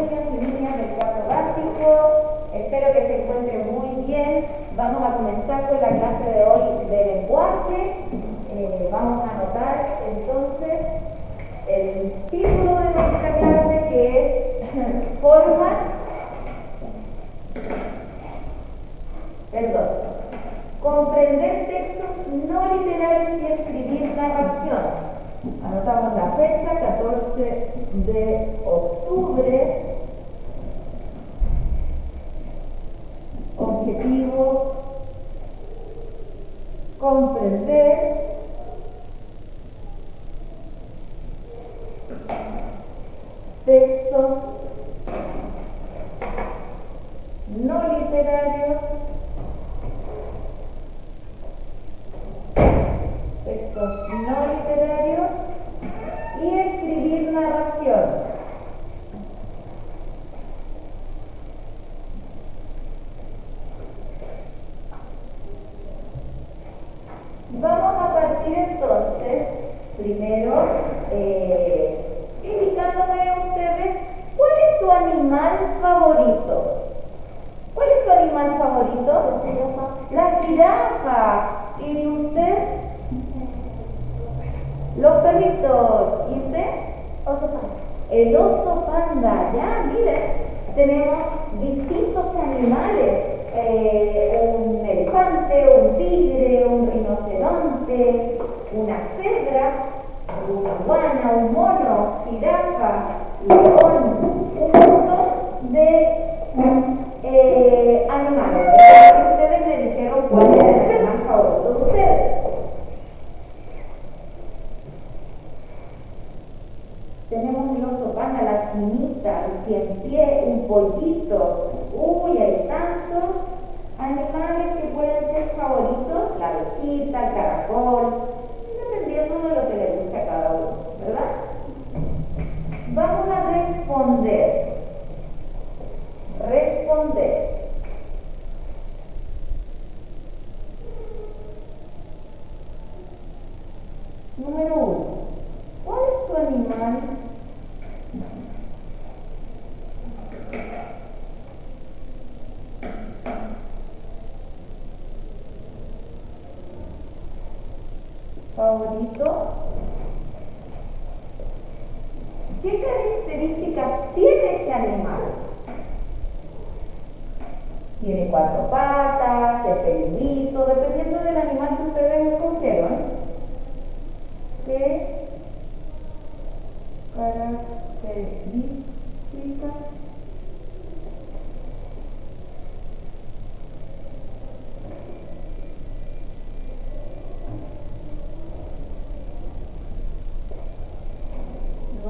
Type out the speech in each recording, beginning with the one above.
niños y niñas del cuarto básico. Espero que se encuentren muy bien. Vamos a comenzar con la clase de hoy de lenguaje. Eh, vamos a anotar entonces el título de nuestra clase que es formas, perdón, comprender textos no literarios y escribir narración. Anotamos la fecha, 14 de octubre. Objetivo, comprender textos no literarios, textos no literarios y escribir narración. Vamos a partir entonces, primero, eh, indicándome a ustedes cuál es su animal favorito. ¿Cuál es su animal favorito? La jirafa. ¿Y usted? Los perritos. ¿Y usted? Oso panda. El oso panda. Ya, miren, tenemos distintos animales. Eh, un elefante, un tigre, un rinoceronte, una cebra, una iguana, un mono, jirafa, león, un montón de eh, animales. ¿verdad? Ustedes me dijeron cuál era el animal favorito de ustedes. Tenemos el oso panda, la chinita, el cien pie, un pollito. Uy, hay tantos animales que pueden ser favoritos. La abejita, el caracol, dependiendo de lo que le guste a cada uno, ¿verdad? Vamos a responder. Responder. Número uno. ¿Cuál es tu animal favorito? ¿Qué características tiene ese animal? Tiene cuatro patas, es peludito, dependiendo del animal que ustedes escogieron. ¿Qué características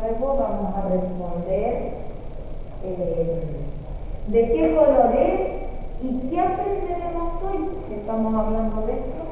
Luego vamos a responder eh, de qué color es y qué aprenderemos hoy, si estamos hablando de eso.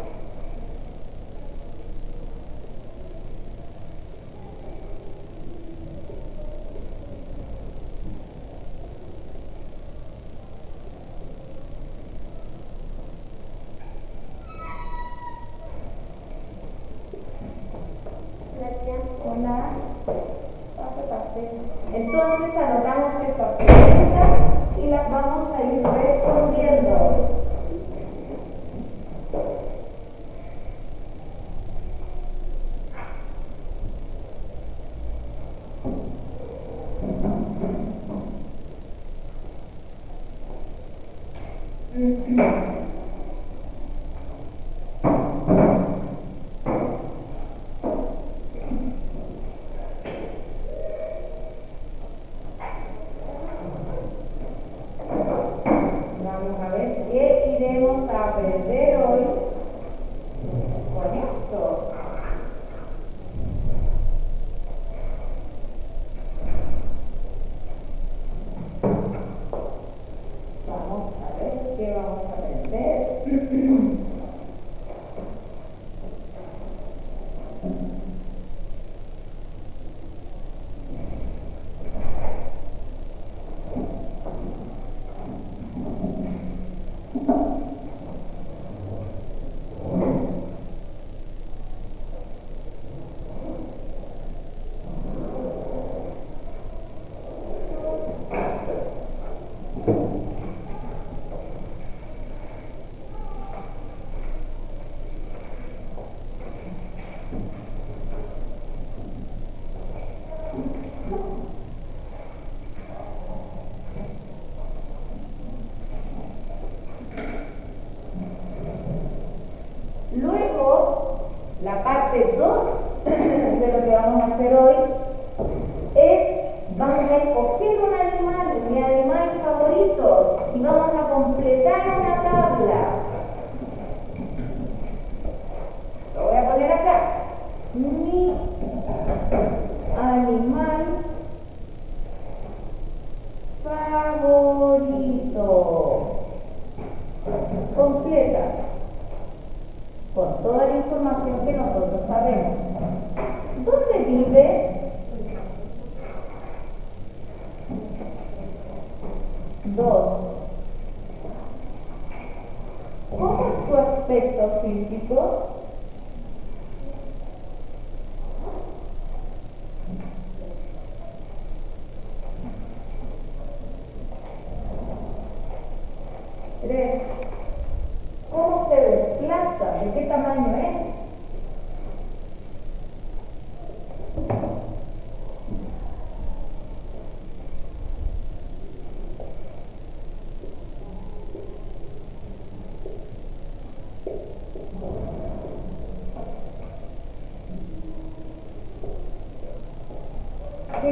どう？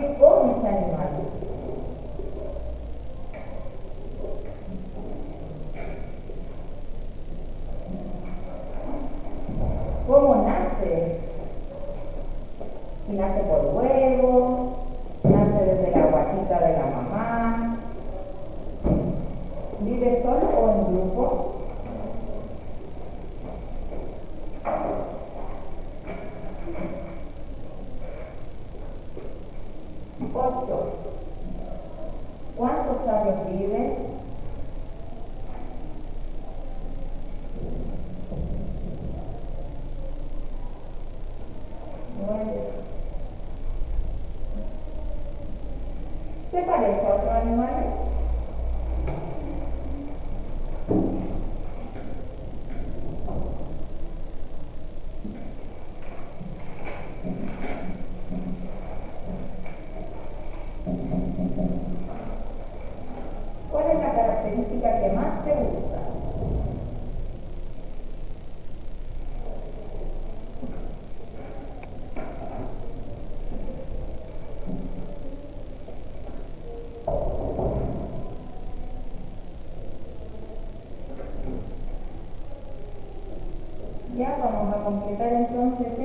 qué come ese animal. ¿Cómo nace? Si nace por huevos, morder. Você parece outro animal? Né? completar entonces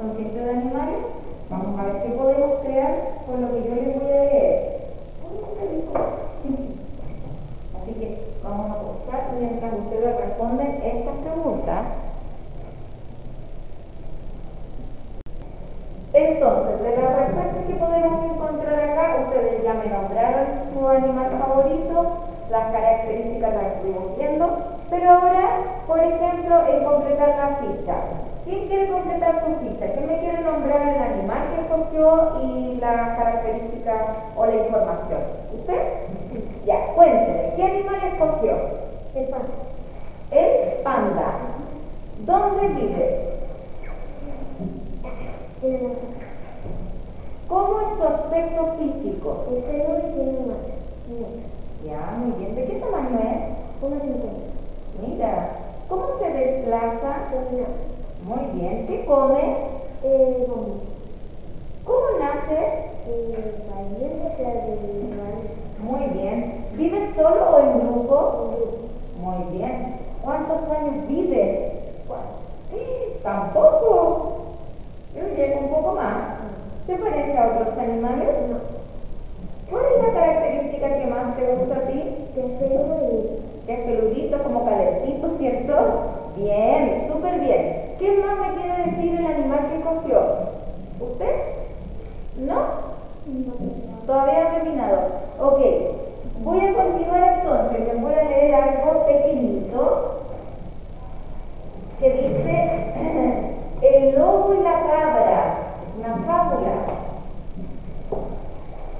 son siempre de animales, vamos a ver qué podemos crear con lo que yo les voy a leer. Así que vamos a pausar mientras ustedes responden estas preguntas. Entonces, de las respuestas que podemos encontrar acá, ustedes ya me nombraron su animal favorito, las características las estuvimos viendo, pero ahora, por ejemplo, en completar la ficha. ¿Quién quiere completar su ficha? ¿Quién me quiere nombrar el animal que escogió y las características o la información? ¿Usted? Sí. Ya, cuénteme, ¿qué animal escogió? El pan. El panda. ¿Dónde vive? En el. ¿Cómo es su aspecto físico? El pelo y tiene más. Ya, muy bien. ¿De qué tamaño es? Una cincuenta. Mira. ¿Cómo se desplaza? Caminado. Muy bien. ¿Qué come? Eh. ¿Cómo nace? Eh. Muy bien. ¿Vive solo o en grupo? Muy bien. ¿Cuántos años vive? ¡Eh! Tampoco. Yo diría un poco más. ¿Se parece a otros animales? ¿Cuál es la característica que más te gusta a ti? Que es y Que es peludito, como calentito, ¿cierto? Bien, súper bien. ¿Qué más me quiere decir el animal que cogió? ¿Usted? ¿No? Todavía no he terminado. Ok, voy a continuar entonces. Les voy a leer algo pequeñito que dice El lobo y la cabra. Es una fábula.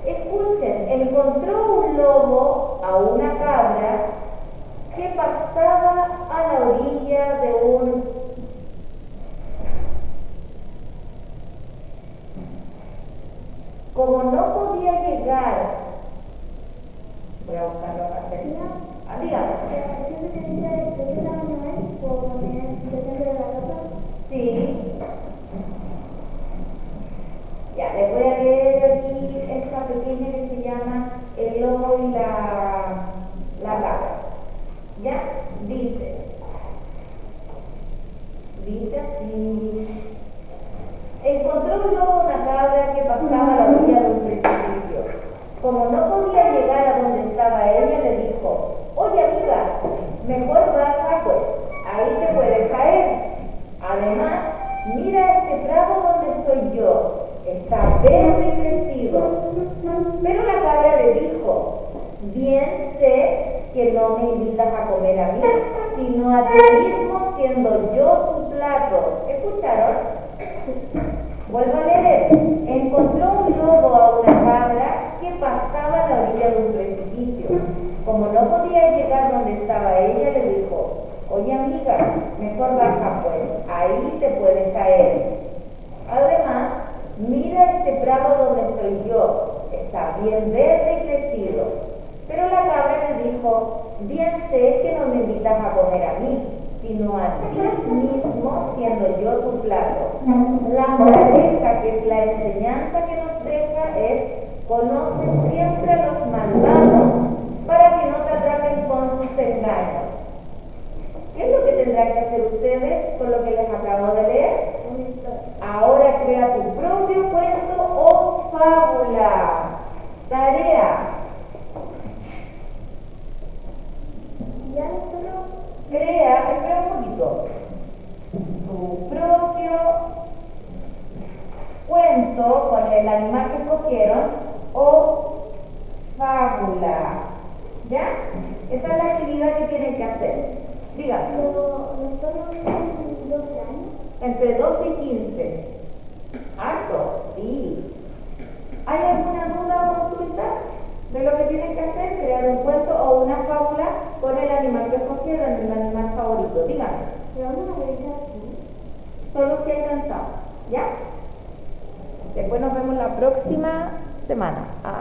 Escuchen, encontró un lobo a una cabra que pastaba a la orilla de un como no podía llegar voy a buscarlo acá ah, dígame Siempre te dice de qué tamaño es, por lo menos depende de la raza. sí ya les voy a leer aquí esta pequeña que se llama el lobo y la la cabra ya dice dice así Encontró un lobo una cabra que pasaba a la orilla de un precipicio. Como no podía llegar a donde estaba ella, le dijo, oye amiga, mejor baja pues, ahí te puedes caer. Además, mira este prado yo, está verde y crecido. Pero la cabra le dijo, bien sé que no me invitas a comer a mí, sino a ti mismo siendo yo tu plato. ¿Escucharon? Vuelvo a leer. Encontró un lobo a una cabra que pastaba a la orilla de un precipicio. Como no podía llegar donde estaba ella, le dijo, oye amiga, mejor baja pues, ahí te puedes caer. Además, mira este prado donde estoy yo, está bien verde y crecido. Pero la cabra le dijo, bien sé que no me invitas a comer a mí, sino a ti mismo siendo yo tu plato. La moraleja, que es la enseñanza que nos deja, es conoce siempre a los malvados para que no te atrapen con sus engaños. ¿Qué es lo que tendrán que hacer ustedes con lo que les acabo de leer? Una historia. Ahora crea tu propio cuento o fábula. Tarea. Ya solo Crea, espera un poquito, tu propio cuento con el animal que escogieron o fábula. ¿Ya? Esa es la actividad que tienen que hacer. Dígame, lo, lo estoy en 12 años. entre 12 y 15. Harto, sí. ¿Hay alguna duda o consulta de lo que tienen que hacer? Crear un cuento o una fábula con el animal que escogieron, el animal favorito. Dígame. Pero vamos a revisar aquí. Solo si alcanzamos, ¿ya? Después nos vemos la próxima semana. Ah.